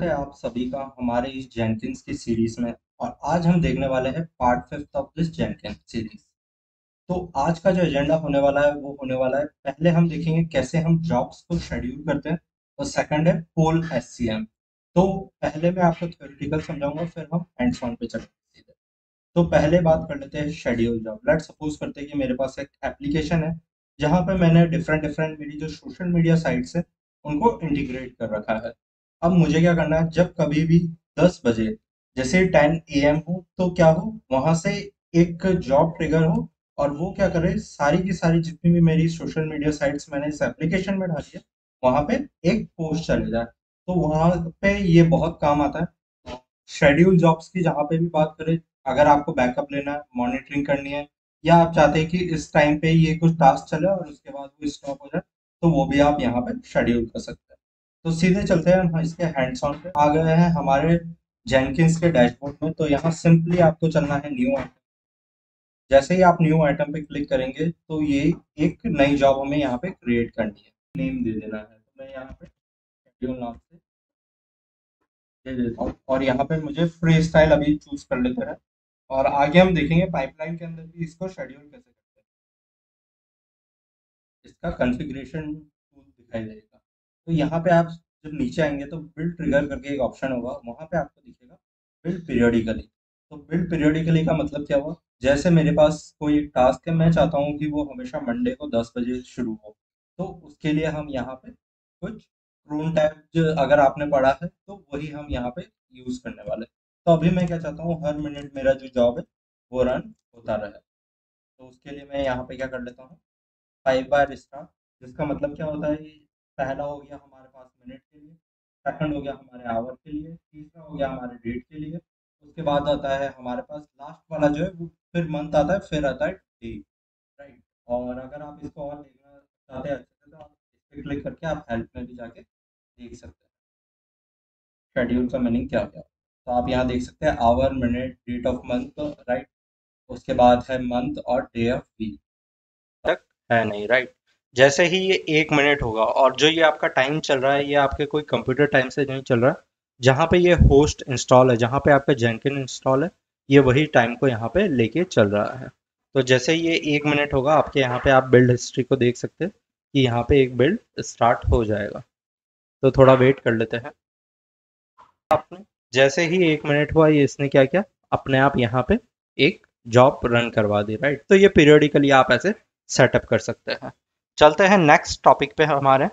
है आप सभी का हमारे इस जेनकिंस की सीरीज़ में और आज हम देखने वाले हैं part fifth of this Jenkins series तो आज का जो एजेंडा होने वाला है, वो होने वाला है, पहले हम देखेंगे कैसे हम जॉब्स को शेड्यूल करते हैं और सेकंड है पोल एस तो पहले मैं आपको थ्योरेटिकल समझाऊँगा, फिर हम हैंड्स ऑन पे चलेंगे तो पहले बात कर लेते हैं शेड्यूल जॉब लेट सपोज़ करते हैं कि मेरे पास एक एप्लीकेशन है, जहाँ पे मैंने डिफरेंट डिफरेंट मेरी जो सोशल मीडिया साइट्स है, उनको इंटीग्रेट कर रखा है। अब मुझे क्या करना है? जब कभी भी दस बजे, जैसे टेन ए एम हो तो क्या हो? वहाँ से एक जॉब ट्रिगर हो और वो क्या करे? सारी की सारी जितनी भी मेरी सोशल मीडिया साइट्स मैंने इस एप्लीकेशन में डाली है, वहाँ पे एक पोस्ट चले जाए। तो वहाँ पे ये बहुत काम आता है। शेड्यूल जॉब्स की जहाँ पे भी बात करें, अगर आपको बैकअप लेना है मॉनिटरिंग करनी है, या आप चाहते हैं कि इस टाइम पे ये कुछ टास्क चले और उसके बाद वो स्टॉप हो जाए तो वो भी आप यहाँ पे शेड्यूल कर सकते हैं। तो सीधे चलते हैं हम इसके हैंड्स ऑन पे। आ गए हैं हमारे जेनकिंस के डैशबोर्ड में। तो यहाँ सिंपली आपको चलना है न्यू आइटम जैसे ही आप न्यू आइटम पे क्लिक करेंगे तो ये एक नई जॉब हमें यहाँ पे क्रिएट करनी है। नेम दे देना है। तो मैं यहाँ पे नाम से दे देता हूँ। और यहाँ पे मुझे फ्री स्टाइल अभी चूज़ कर लेते हैं। और आगे हम देखेंगे पाइपलाइन के अंदर भी इसको शेड्यूल कैसे करते हैं। इसका कॉन्फ़िगरेशन दिखाई देगा। तो यहाँ पे आप जब नीचे आएँगे तो बिल्ड ट्रिगर करके एक ऑप्शन होगा, वहाँ पे आपको दिखेगा बिल्ड पीरियडिकली तो बिल्ड पीरियडिकली का मतलब क्या हुआ? जैसे मेरे पास कोई टास्क है, मैं चाहता हूँ कि वो हमेशा मंडे को दस बजे शुरू हो। तो उसके लिए हम यहाँ पे कुछ क्रून टैब अगर आपने पढ़ा है तो वही हम यहाँ पे यूज़ करने वाले तो अभी मैं क्या चाहता हूँ, हर मिनट मेरा जो जॉब है, वो रन होता रहे। तो उसके लिए मैं यहाँ पे क्या कर लेता हूँ? फाइव बार स्टार जिसका मतलब क्या होता है पहला हो गया हमारे पास मिनट के लिए सेकंड हो गया हमारे आवर के लिए, तीसरा हो गया हमारे डेट के लिए, उसके बाद आता है हमारे पास लास्ट वाला जो है, वो फिर मंथ आता है, फिर आता है डे राइट और अगर आप इसको और देखना चाहते हैं अच्छे से तो आप इस पर क्लिक करके आप हेल्प में भी जाके देख सकते हैं। शेड्यूल का मीनिंग क्या क्या तो आप यहाँ देख सकते हैं hour minute date of month right उसके बाद है मंथ और डे ऑफ़ वीक तक है नहीं राइट जैसे ही ये एक मिनट होगा और जो ये आपका टाइम चल रहा है, ये आपके कोई कंप्यूटर टाइम से नहीं चल रहा, जहाँ पे ये होस्ट इंस्टॉल है, जहाँ पे आपका जेनकिन इंस्टॉल है, ये वही टाइम को यहाँ पे लेके चल रहा है। तो जैसे ही ये एक मिनट होगा, आपके यहाँ पे आप बिल्ड हिस्ट्री को देख सकते हैं कि यहाँ पे एक बिल्ड स्टार्ट हो जाएगा। तो थोड़ा वेट कर लेते हैं। आपने जैसे ही एक मिनट हुआ, ये इसने क्या किया? अपने आप यहाँ पे एक जॉब रन करवा दी राइट तो ये पीरियडिकली आप ऐसे सेटअप कर सकते हैं। चलते हैं नेक्स्ट टॉपिक पे हमारे।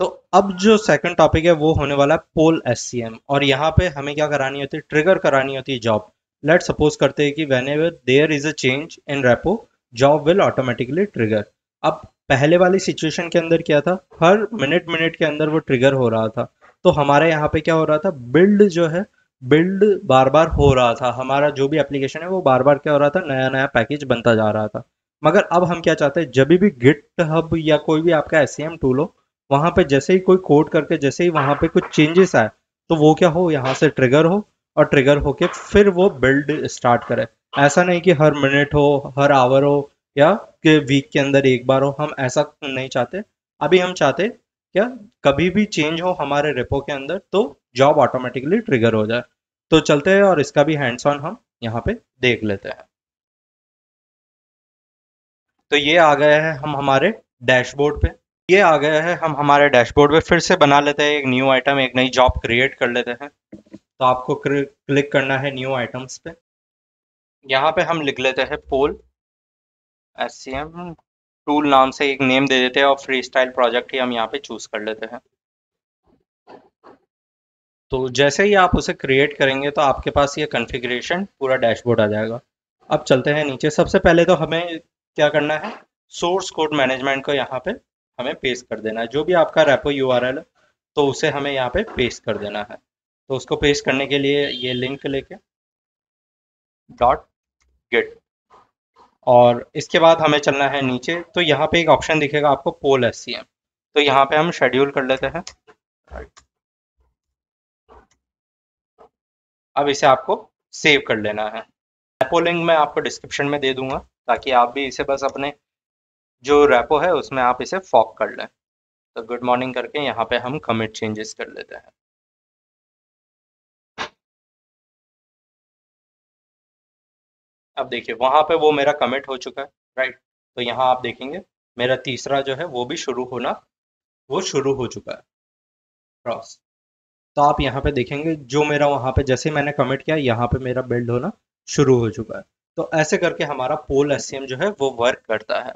तो अब जो सेकंड टॉपिक है, वो होने वाला है पोल एस और यहाँ पे हमें क्या करानी होती है? ट्रिगर करानी होती है जॉब लेट सपोज़ करते हैं कि whenever there is a change in repo job will automatically trigger अब पहले वाली सिचुएशन के अंदर क्या था? हर मिनट मिनट के अंदर वो ट्रिगर हो रहा था। तो हमारे यहाँ पे क्या हो रहा था? बिल्ड जो है बिल्ड बार बार हो रहा था। हमारा जो भी एप्लीकेशन है, वो बार बार क्या हो रहा था? नया नया पैकेज बनता जा रहा था। मगर अब हम क्या चाहते हैं, जब भी गिट हब या कोई भी आपका एस टूल हो, वहाँ पे जैसे ही कोई कोड करके, जैसे ही वहाँ पे कुछ चेंजेस आए तो वो क्या हो, यहाँ से ट्रिगर हो और ट्रिगर होके फिर वो बिल्ड स्टार्ट करे। ऐसा नहीं कि हर मिनट हो, हर आवर हो या कि वीक के अंदर एक बार हो, हम ऐसा नहीं चाहते। अभी हम चाहते क्या कभी भी चेंज हो हमारे रेपो के अंदर तो जॉब ऑटोमेटिकली ट्रिगर हो जाए। तो चलते हैं और इसका भी हैंड्स ऑन हम यहाँ पे देख लेते हैं। तो ये आ गया है हम हमारे डैशबोर्ड पे। ये आ गया है हम हमारे डैशबोर्ड पे। फिर से बना लेते हैं एक न्यू आइटम, एक नई जॉब क्रिएट कर लेते हैं। तो आपको क्लिक करना है न्यू आइटम्स पे। यहाँ पे हम लिख लेते हैं पोल एस टूल नाम से एक नेम दे देते हैं और फ्री स्टाइल प्रोजेक्ट ही हम यहाँ पे चूज़ कर लेते हैं। तो जैसे ही आप उसे क्रिएट करेंगे तो आपके पास ये कॉन्फ़िगरेशन पूरा डैशबोर्ड आ जाएगा। अब चलते हैं नीचे। सबसे पहले तो हमें क्या करना है? सोर्स कोड मैनेजमेंट को यहाँ पे हमें पेस्ट कर देना है। जो भी आपका रेपो यूआरएल है तो उसे हमें यहाँ पे पेस्ट कर देना है। तो उसको पेस्ट करने के लिए ये लिंक लेके डॉट गेट और इसके बाद हमें चलना है नीचे। तो यहाँ पे एक ऑप्शन दिखेगा आपको पोल एससीएम तो यहाँ पे हम शेड्यूल कर लेते हैं। अब इसे आपको सेव कर लेना है। रेपो लिंक मैं आपको डिस्क्रिप्शन में दे दूँगा, ताकि आप भी इसे बस अपने जो रेपो है, उसमें आप इसे फॉक कर लें। तो गुड मॉर्निंग करके यहाँ पे हम कमिट चेंजेस कर लेते हैं। अब देखिए, वहाँ पे वो मेरा कमिट हो चुका है राइट तो यहाँ आप देखेंगे, मेरा तीसरा जो है, वो भी शुरू होना, वो शुरू हो चुका है। क्रॉस तो आप यहाँ पे देखेंगे, जो मेरा वहाँ पे, जैसे मैंने कमिट किया, यहाँ पे मेरा बिल्ड होना शुरू हो चुका है। तो ऐसे करके हमारा पोल एस जो है, वो वर्क करता है।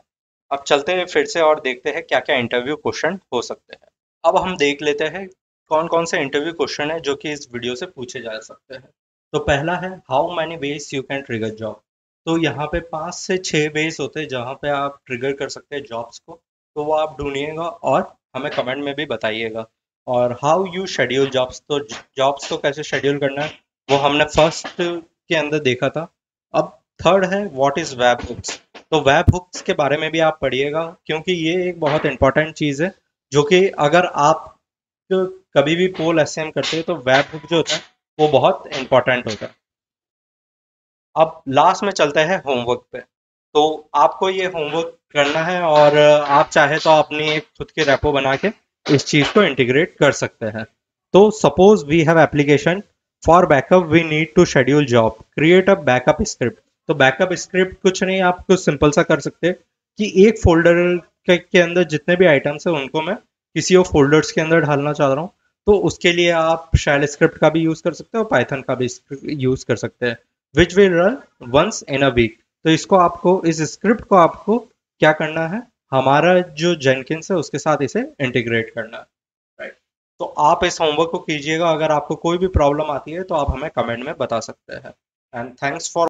अब चलते हैं, फिर से और देखते हैं क्या क्या इंटरव्यू क्वेश्चन हो सकते हैं। अब हम देख लेते हैं कौन कौन से इंटरव्यू क्वेश्चन है जो कि इस वीडियो से पूछे जा सकते हैं। तो पहला है how many ways you can trigger job तो यहाँ पे पाँच से छः वेज होते हैं जहाँ पे आप ट्रिगर कर सकते हैं जॉब्स को। तो वो आप ढूंढिएगा और हमें कमेंट में भी बताइएगा। और हाउ यू शेड्यूल जॉब्स तो जॉब्स को कैसे शेड्यूल करना है? वो हमने फ़र्स्ट के अंदर देखा था। अब थर्ड है व्हाट इज़ वेब हुक्स तो वेब हुक्स के बारे में भी आप पढ़िएगा, क्योंकि ये एक बहुत इंपॉर्टेंट चीज़ है, जो कि अगर आप कभी भी पोल एस करते हैं तो वेब हुक जो होता है, वो बहुत इंपॉर्टेंट होता है। अब लास्ट में चलते हैं होमवर्क पे। तो आपको ये होमवर्क करना है, और आप चाहे तो अपनी एक खुद की रेपो बना के इस चीज़ को इंटीग्रेट कर सकते हैं। तो suppose we have application for backup we need to schedule job create a backup script तो बैकअप स्क्रिप्ट कुछ नहीं आप कुछ सिंपल सा कर सकते कि एक फोल्डर के, के अंदर जितने भी आइटम्स हैं उनको मैं किसी और फोल्डर्स के अंदर डालना चाह रहा हूँ। तो उसके लिए आप शैल स्क्रिप्ट का भी यूज़ कर सकते हैं और पाइथन का भी यूज़ कर सकते हैं which will run once in a week तो इसको आपको इस स्क्रिप्ट को आपको क्या करना है? हमारा जो जेनकिंस है उसके साथ इसे इंटीग्रेट करना है। तो आप इस होमवर्क को कीजिएगा। अगर आपको कोई भी प्रॉब्लम आती है तो आप हमें कमेंट में बता सकते हैं। And thanks for